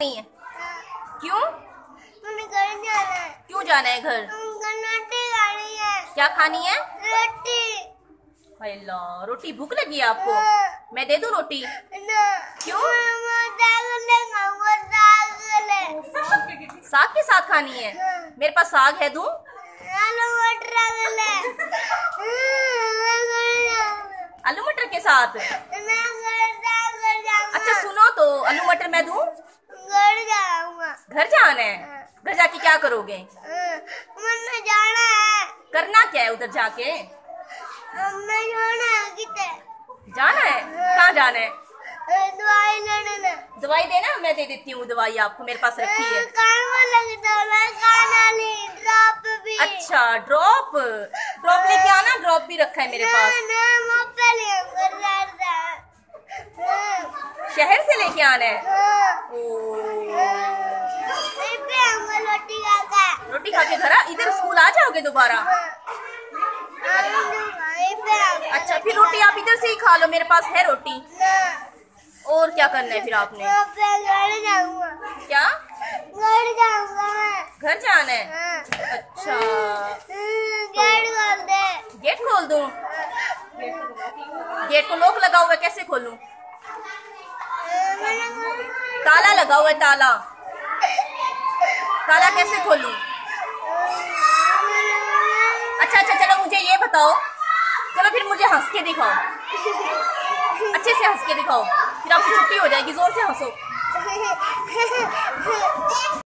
नहीं है। क्यों? घर जाना है। क्यों जाना है घर? रोटी खानी है। क्या खानी है? रोटी। अल्लाह रोटी भूख लगी है। आपको मैं दे दूँ रोटी? क्यों? साग के साथ खानी है? मेरे पास साग है दूँ? आलू मटर आलू मटर के साथ मैं घर दागले जाऊँगा अच्छा सुनो तो आलू मटर मैं दूँ घर जाऊँगा घर जाना है। घर जाके क्या करोगे? मुझे जाना है। करना क्या है उधर जाके? मैं जाना है जाना है? कहाँ जाना है? दवाई लेने दवाई देना? मैं दे देती हूँ दवाई आपको मेरे पास रखी है। कान में लगता है खाना नहीं ड्रॉप भी। अच्छा ड्रॉप ड्रॉप लेके आना ड्रॉप भी रखा है मेरे पास। शहर से लेके आना है? खा घर इधर स्कूल आ जाओगे दोबारा? अच्छा फिर रोटी आप इधर से ही खा लो, मेरे पास है रोटी। और क्या करना है फिर आपने? क्या? घर जाऊँगा घर जाना है। अच्छा। गेट खोल दे गेट खोल दूँ? गेट को लॉक लगा हुआ है, कैसे खोलूं? ताला लगा हुआ है, ताला। ताला कैसे खोलूं अच्छा अच्छा चलो मुझे ये बताओ। चलो फिर मुझे हंस के दिखाओ। अच्छे से हंस के दिखाओ। फिर आपकी छुट्टी हो जाएगी, ज़ोर से हंसो।